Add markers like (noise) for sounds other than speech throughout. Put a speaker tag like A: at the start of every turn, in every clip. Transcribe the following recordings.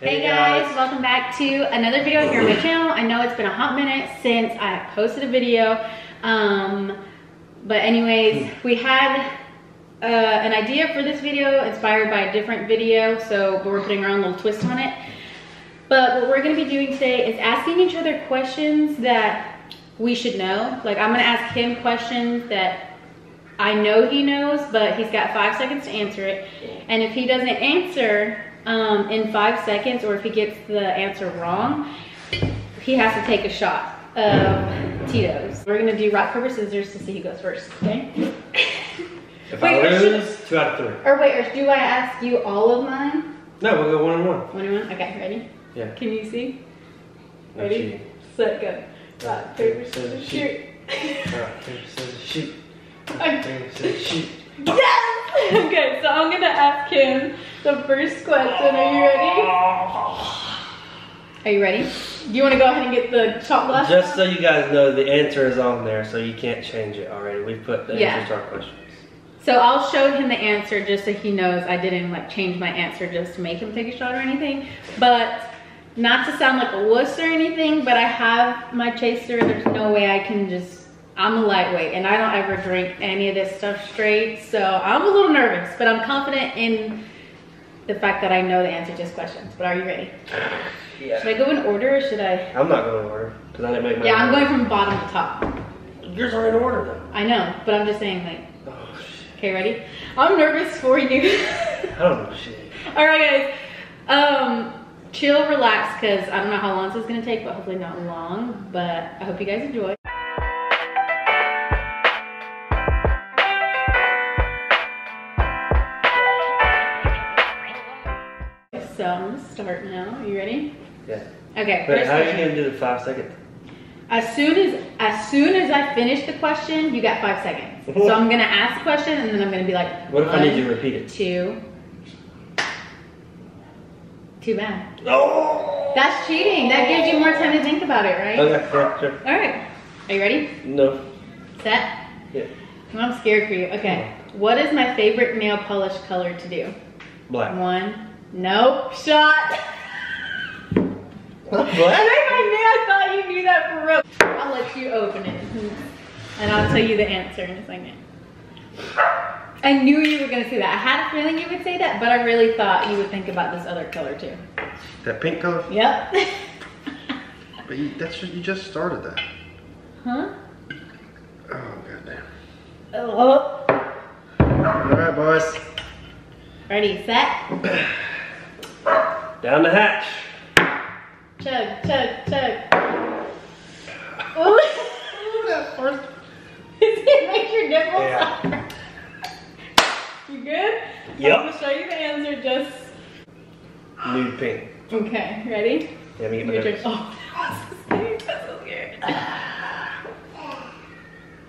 A: Hey guys, welcome back to another video here on my channel. I know it's been a hot minute since I posted a video. Um, but anyways, we had uh, an idea for this video inspired by a different video, so we're putting our own little twist on it. But what we're gonna be doing today is asking each other questions that we should know. Like I'm gonna ask him questions that I know he knows, but he's got five seconds to answer it. And if he doesn't answer um, in five seconds, or if he gets the answer wrong, he has to take a shot of Tito's. We're gonna do rock, paper, scissors to see who goes first, okay? (laughs)
B: If
A: Wait,
B: I lose, two out of three.
A: Or wait, or do I ask you all of mine?
B: No, we'll go one and one.
A: One and one? Okay, ready?
B: Yeah.
A: Can you see? Ready?
B: cheating.
A: Set, go. Rock, paper, scissors, shoot.
B: Rock, paper, scissors, shoot. (laughs) Rock, paper, scissors, shoot. (laughs)
A: Yes! Okay, so I'm gonna ask him the first question. Are you ready? Are you ready? Do you wanna go ahead and get the shot glass?
B: Just so you guys know, the answer is on there, so you can't change it already. We've put the
A: Yeah.
B: answers to our questions.
A: So I'll show him the answer just so he knows I didn't like change my answer just to make him take a shot or anything. But not to sound like a wuss or anything, but I have my chaser. There's no way I can just, I'm a lightweight and I don't ever drink any of this stuff straight. So I'm a little nervous, but I'm confident in the fact that I know the answer to his questions. But are you ready?
B: Yeah.
A: Should I go in order or should I?
B: I'm not going in order, because I didn't make my
A: Yeah, I'm going from bottom to top.
B: Yours are in order, though.
A: I know, but I'm just saying like,
B: Oh,
A: okay, ready? I'm nervous for you.
B: I don't know shit.
A: All right, guys. Um, chill, relax, because I don't know how long this is gonna take, but hopefully not long. But I hope you guys enjoy. So I'm gonna start now. Are you ready?
B: Yeah.
A: Okay.
B: Wait,
A: first
B: how are you to do the five second?
A: As soon as as soon as I finish the question, you got five seconds. (laughs) So I'm gonna ask the question and then I'm gonna be like,
B: What if I need to repeat it?
A: two. Too bad.
B: Oh!
A: That's cheating. That gives you more time to think about it, right?
B: Okay, yeah, sure.
A: All right. Are you ready?
B: No.
A: Set?
B: Yeah.
A: I'm scared for you. Okay. What is my favorite nail polish color to do?
B: Black.
A: One. Nope. Shot.
B: What? (laughs)
A: I think I knew. I thought you knew that for real. I'll let you open it, and I'll tell you the answer in a second. I knew you were gonna say that. I had a feeling you would say that, but I really thought you would think about this other color too.
C: That pink color?
A: Yep. (laughs)
C: But you, that's you just started that.
A: huh?
C: Oh goddamn.
A: Oh.
C: All right, boys.
A: Ready, set, (clears throat)
B: Down the hatch.
A: chug, chug, chug. (laughs) Ooh.
C: That first. (laughs)
A: it makes your nipples
B: Yeah.
A: You good?
B: Yep.
A: I'm gonna show you the answer just.
B: Nude pink.
A: Okay, ready?
B: Yeah, let me get my
A: Your turn.
B: notes.
A: Oh, (laughs) I'm so scared. I'm so scared.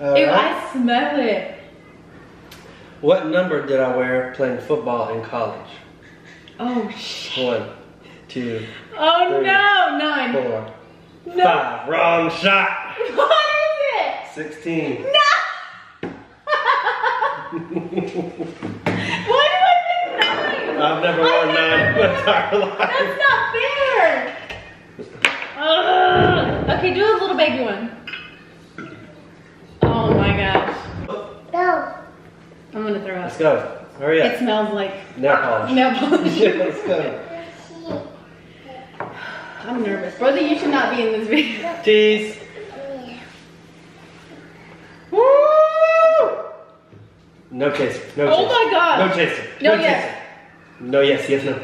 C: All
A: Ew,
C: right.
A: I smell it.
B: What number did I wear playing football in college?
A: Oh shit.
B: One, two,
A: Oh
B: Three,
A: no, nine.
B: four,
A: No.
B: five. Wrong shot. (laughs)
A: What is it?
B: 16.
A: No. (laughs) Why do I think nine?
B: I've never
A: I
B: worn nine in my
A: never-
B: entire life.
A: That's not fair. Ugh. Okay, do a little baby one. Oh my gosh.
D: No.
A: I'm gonna throw
B: Let's go. Oh, Hurry
A: It
B: up.
A: smells like
B: Nail polish. (laughs)
A: nail polish. (laughs)
B: Yeah, let's go.
A: I'm nervous. Brother, you should not be in this video. (laughs)
B: Cheese.
A: Woo!
B: No chaser. No
A: Oh my God.
B: No chaser.
A: No
B: chaser.
A: yes.
B: No yes, yes, no.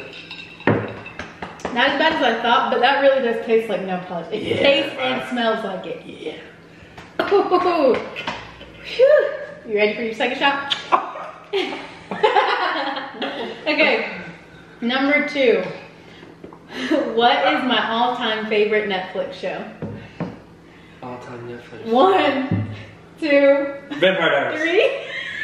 A: Not as bad as I thought, but that really does taste like nail polish. It
B: Yeah.
A: tastes and smells like it.
B: Yeah.
A: Ooh. Phew. You ready for your second shot? (laughs) okay. Number two. What is my all-time favorite Netflix show?
B: All time Netflix.
A: One, two,
B: Vampire Diaries.
A: three,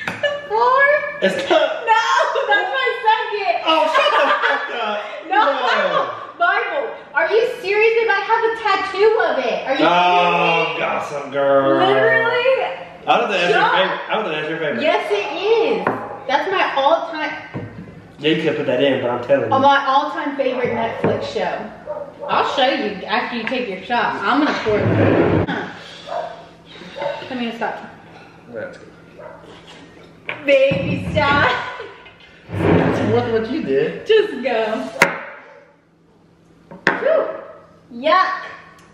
A: (laughs) four.
B: It's not.
A: No, that's my second.
B: Oh, shut the fuck up. (laughs)
A: No, Bible. Bible. Are you serious? If I have a tattoo of it. Are you
B: Oh,
A: serious?
B: gossip girl.
A: Literally?
B: I don't think that's your favorite. I don't think that's your favorite.
A: Yes, it is. That's my all-time.
B: Yeah, you could put that in, but I'm telling you.
A: Oh, my all-time favorite Netflix show. I'll show you after you take your shot. I'm gonna pour it. Huh. Let me stop.
B: That's good.
A: Baby stop.
B: What, what you did?
A: Just go. Whew. Yuck.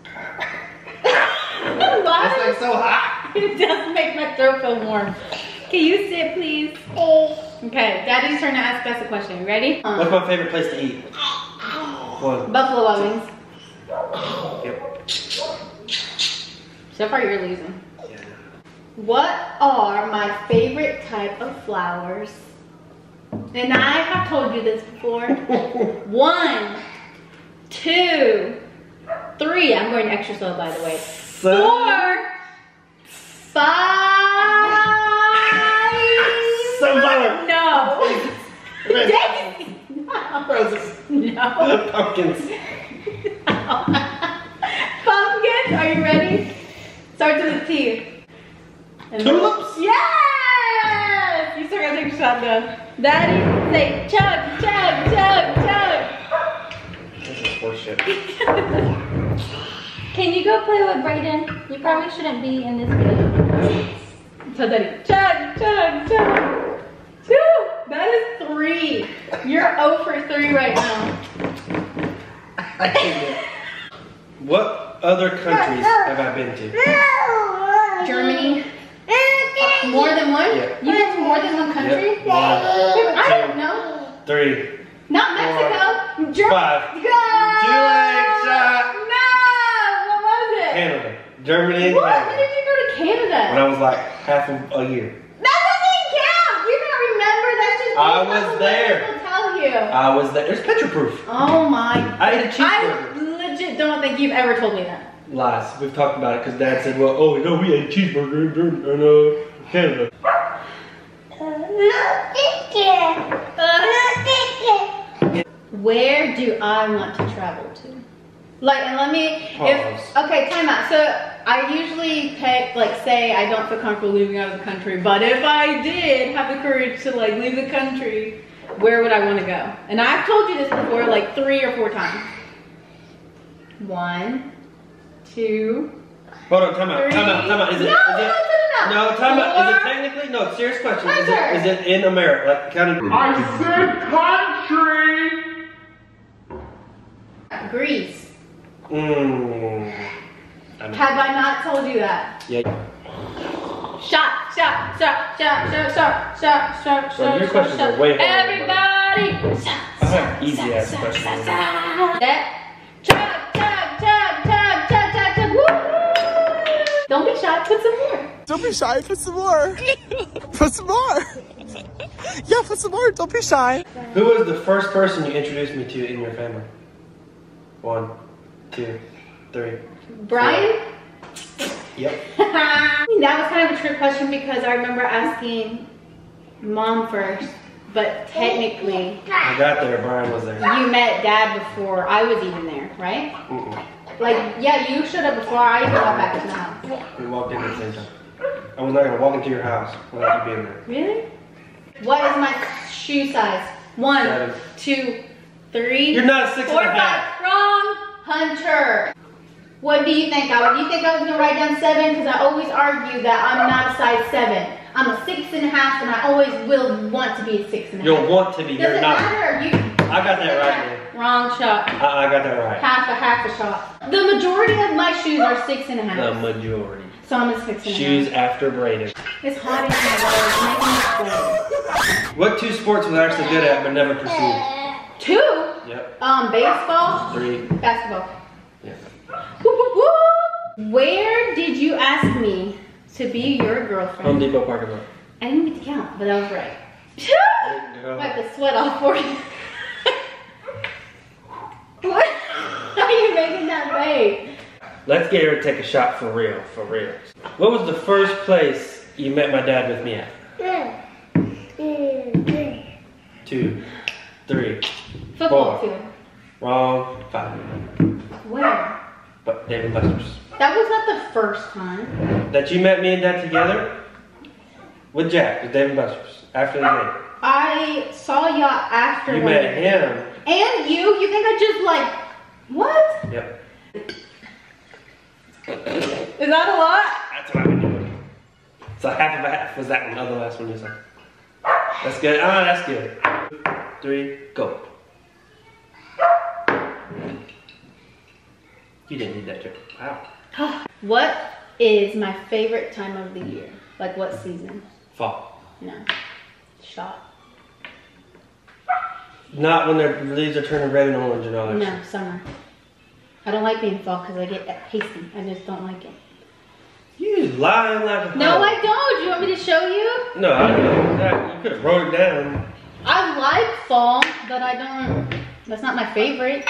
A: (laughs)
C: That's
A: Why?
C: like so hot. (laughs)
A: It does make my throat feel warm. Can you sit, please? Okay, Daddy's turn to ask us a question. Ready? Um,
B: What's my favorite place to eat? One.
A: Buffalo Wings.
B: Yep.
A: So far, you're losing.
B: Yeah.
A: What are my favorite type of flowers? And I have told you this before. (laughs) One, two, three. I'm going extra slow, by the way. Four, five.
B: Roses. (laughs)
A: No. (laughs)
B: Pumpkins. (laughs)
A: Pumpkins, are you ready? Starts with a T. And
B: Tulips?
A: Yes! You still gotta take a shot though. Daddy, say chug, chug, chug, chug.
B: This is horseshit.
D: Can you go play with Brayden? You probably shouldn't be in this video.
A: So Daddy, chug, chug, chug. Two. That is three. You're 0 for 3 right now.
B: I can't What other countries have I been to?
A: Germany. More than one?
B: Yeah.
A: You went to more than one country?
B: Yep. One,
A: I don't know.
B: three,
A: Not Mexico. Germany.
B: five.
A: Go!
B: Too late, shot.
A: No! What was it?
B: Canada. Germany and
A: What? When did you go to Canada?
B: When I was like half of a year.
A: that doesn't count! You don't remember. That's just
B: I was there.
A: Tell you.
B: I was there. It's picture proof.
A: oh my.
B: I ate a cheeseburger.
A: I legit don't think you've ever told me that.
B: Lies. We've talked about it because Dad said, "Well, oh, no, we ate cheeseburger in uh, Canada."
A: Where do I want to travel to? Like, and let me, if, okay, time out. So I usually pick, like, say I don't feel comfortable leaving out of the country, but if I did have the courage to, like, leave the country, where would I want to go? And I've told you this before, like, three or four times. One, two,
B: Hold on, time out,
A: three.
B: time out, time out. Is it?
A: No,
B: is
A: no,
B: it?
A: no, no,
B: No, time out. Is it technically? No, serious question. Is it, is it in America? Like, county?
E: I said country!
A: Greece.
B: Mmm. I mean,
A: Have I not told you that?
B: yeah.
A: Shot, shot, shot, shot, shot, shot, shot, shot,
B: Well,
A: shot,
B: your
A: shot,
B: questions
A: shot.
B: are way harder than
A: Everybody! Shot,
B: I have
A: shot,
B: easy
A: shot,
B: ass
A: shot,
B: questions.
A: shot, shot. That. Chug, chug, chug, chug, chug, chug, chug. Woo! Don't be shy, put some more.
E: Don't be shy, put some more. (laughs) put some more. Yeah, put some more, don't be shy.
B: Who was the first person you introduced me to in your family? One, two, three.
A: Brian?
B: Yep. (laughs)
A: that was kind of a trick question because I remember asking mom first, but technically
B: I got there. Brian was there.
A: you met dad before I was even there, right?
B: Mm-mm.
A: Like, yeah, you showed up before I even got back to the house.
B: We walked in at the same time. I was not gonna walk into your house without you being there.
A: Really? What is my shoe size? One, two, three.
B: You're not a six
A: four,
B: and a half.
A: five. Hunter. What do you think? I would. You think I was gonna write down seven? Because I always argue that I'm not a size seven. I'm a six and a half, and I always will want to be a six and a half.
B: You'll want to be.
A: Does
B: You're
A: it
B: not.
A: matter? You.
B: I got that right.
A: Wrong shot.
B: I, I got that right.
A: Half a half a shot. The majority of my shoes are six and a half.
B: The majority.
A: So I'm a six and a half.
B: Shoes after braided.
A: It's hot in here, though. It's making me sweat.
B: What two sports was I actually good at but never pursued?
A: Two.
B: Yep.
A: Um, baseball,
B: Three.
A: basketball.
B: Yeah.
A: Woo, woo, woo. Where did you ask me to be your girlfriend? Home?
B: Depot parking lot.
A: I didn't get to count, but that was right. Wipe the sweat off for you. what? Are you making that face?
B: Let's get her to take a shot for real, for real. What was the first place you met my dad with me at? Two, three,
A: Football
B: Four.
A: field.
B: wrong, five.
A: Where?
B: But Dave and Buster's.
A: That was not the first time.
B: That you met me and dad together with Jack, with Dave and Buster's after the game.
A: I saw y'all after.
B: You met him.
A: And you? You think I just like what?
B: Yep.
A: Is that a lot?
B: That's what I've been doing. So half of a half was that one. Oh, the last one is like. That's good. Ah, that's good. Three, go. You didn't need that joke. Wow. (gasps)
A: What is my favorite time of the year? Like what season?
B: Fall.
A: No. Shot.
B: Not when their leaves are turning red and orange and all that
A: No, summer. I don't like being fall because I get hasty. I just don't like it.
B: You lying like a
A: No. I don't. Do you want me to show you?
B: No, I don't. That, you could have wrote it down.
A: I like fall, but I don't. That's not my favorite.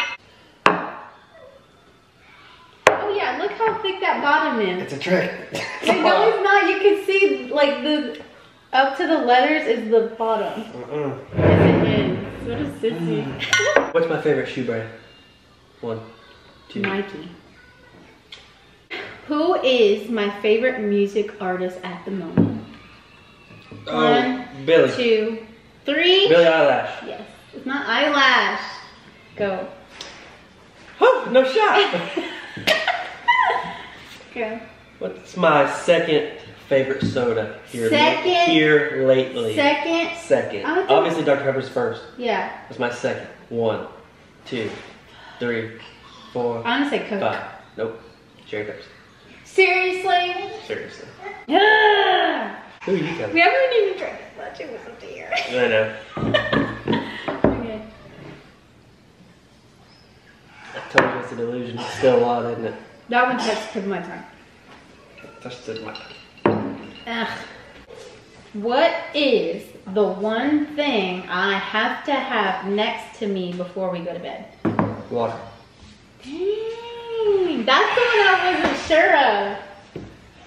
A: Look how thick that bottom is.
B: It's a trick.
A: Wait, no, it's not. You can see like the up to the letters is the bottom.
B: Uh-uh.
A: Yes, it is. What is sissy? (laughs)
B: What's my favorite shoe brand? One, two.
A: Nike. Who is my favorite music artist at the moment?
B: Oh,
A: One,
B: Billy.
A: Two, three.
B: Billy Eyelash.
A: Yes. It's not eyelash. Go.
B: Oh, no shot. (laughs)
A: Go.
B: What's my second favorite soda here?
A: Second-
B: Here lately.
A: Second.
B: Second. Obviously, Dr. Pepper's first.
A: Yeah.
B: That's my second. One, two, three, four,
A: I'm gonna say Coke.
B: five. Nope. Cherry Pepsi.
A: Seriously?
B: Seriously. Yeah. Are you, Kevin?
A: We haven't even drank as much. It was up here.
B: I know. (laughs)
A: Okay.
B: I told you it's a delusion. It's still a lot, isn't it?
A: That one touched the tip of my tongue.
B: That's just my.
A: Ugh. What is the one thing I have to have next to me before we go to bed?
B: Water.
A: Dang, that's the one I wasn't sure of.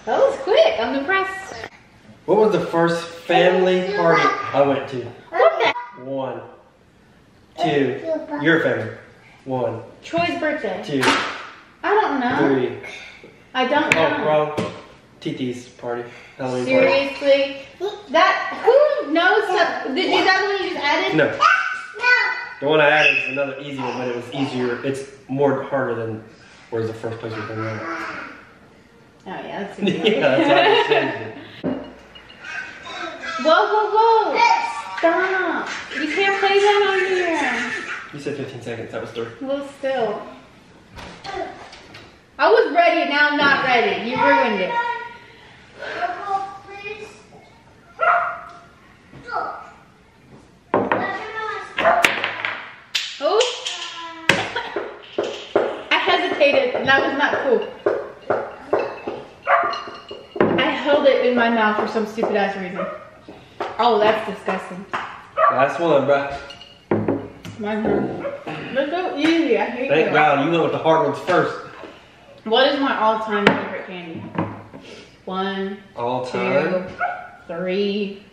A: That was quick. I'm impressed.
B: What was the first family party I went to? One, two. Your family. One,
A: Troy's birthday.
B: two,
A: I don't know.
B: three.
A: I don't know.
B: Oh,
A: know.
B: wrong. TT's party. Halloween party.
A: Seriously? That who knows? Stuff? Did you that one you just added?
B: No. The one I added is another easy one, but it was easier. It's more harder than where's the first place we've been at.
A: Oh yeah, that's (laughs)
B: yeah, that's why I changed it.
A: Whoa, whoa, whoa! Stop! You can't play that on here.
B: You said 15 seconds. That was three.
A: Well, still. I was ready. Now I'm not ready. You ruined it. Oh! I hesitated, and that was not cool. I held it in my mouth for some stupid ass reason. Oh, that's disgusting.
B: Last one, bruh.
A: My turn. That's so easy. I hate
B: Thank. God you went with the hard ones first.
A: What is my all-time favorite candy? One,
B: All
A: two,
B: time.
A: three,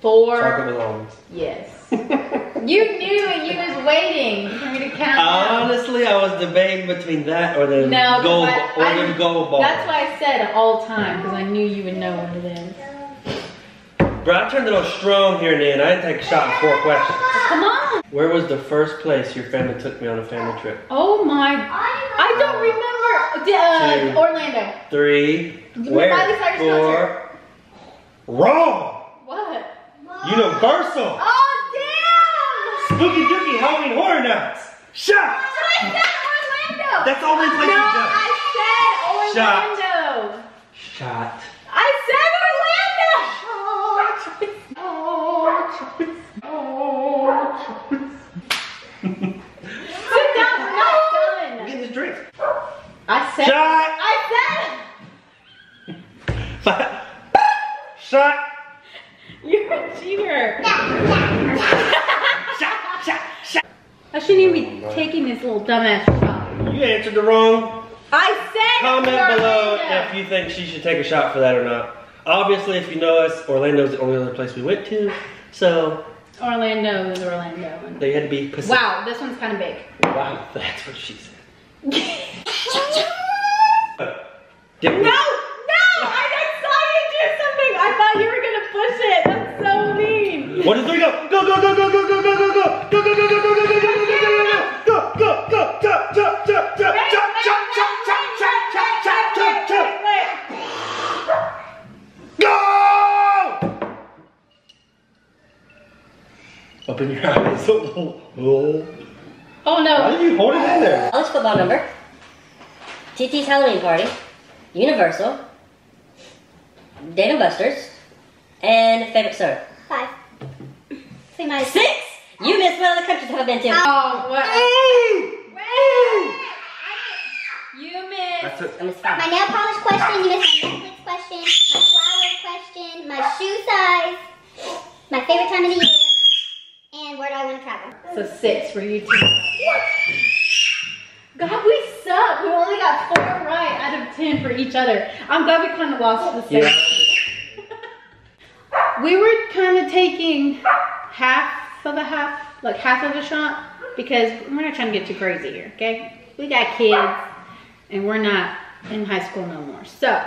A: four.
B: Chocolate almonds.
A: Yes. you knew and you was waiting for me to count.
B: Honestly, I was debating between that or the
A: No,
B: gold
A: I-
B: or
A: I-
B: the gold ball.
A: That's why I said all time because I knew you would know what it is.
B: Bro, I turned it on strong here then. I didn't take a shot in four questions.
A: Come on.
B: Where was the first place your family took me on a family trip?
A: Oh my. I don't remember. Uh,
B: Two.
A: Orlando.
B: Three. Where? Four. Wrong.
A: What?
B: Universal.
A: Oh damn!
B: Spooky Dookie Halloween Horror Nights. Shot.
A: I said Orlando.
B: That's the only place
A: no,
B: you've done.
A: I said
B: Shot.
A: Orlando.
B: Shot.
A: I said I said. (laughs)
B: Shot. Shot.
A: You're a cheater. (laughs)
B: Shot. Shot. Shot.
A: I shouldn't even be taking this little dumbass shot.
B: You answered the wrong.
A: I said.
B: Comment below if you think she should take a shot for that or not. Obviously, if you know us, Orlando's the only other place we went to, so
A: Orlando is Orlando.
B: they had to be Pacific.
A: Wow, this one's kind of big.
B: Wow, that's what she said. (laughs) Get
A: no! No! I saw you do something! I thought you were gonna push it! That's so mean!
B: One, two, three, go! Go, go, go, go, go, go, go, go, go! Go, go, go, go, go, go, go, go, go, go, go! Go, go, go, Go! Go! Go! Go! Go! Go! Go! Go! Go! Go! Go! Go! Go! Go! Open your eyes. Oh.
A: Oh no.
B: Why are you holding in there?
F: Go! Go! Go! Go! Go! Go TT's Halloween party. Universal. Dave and Buster's. And favorite sir.
G: Five. Say (laughs) my
F: Six! You oh. missed one of the countries I have been to?
A: Oh, what? You missed.
B: That's it.
F: I missed
G: My
F: five.
G: nail polish question, you missed my Netflix question, my flower question, my shoe size, my favorite time of the year, and where do I want to travel.
A: So six for you two. God, we suck. We only got four right out of ten for each other. I'm glad we kind of lost the same.
B: Yeah.
A: We were kind of taking half of a half, like half of a shot, because we're not trying to get too crazy here, okay? We got kids, and we're not in high school no more. So,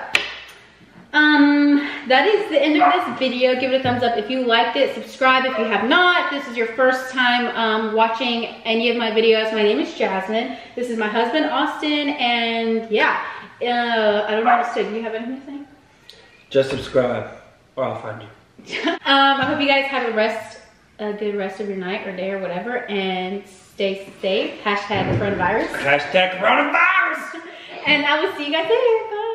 A: um, that is the end of this video. Give it a thumbs up if you liked it. Subscribe if you have not. If this is your first time um, watching any of my videos. My name is Jasmine. This is my husband, Austin, and yeah, uh, I don't know what to say. Do you have anything to say?
B: Just subscribe, or I'll find you. (laughs)
A: um, I hope you guys have a rest, a good rest of your night or day or whatever, and stay safe. Hashtag coronavirus.
B: Hashtag coronavirus. (laughs)
A: And I will see you guys later. Bye.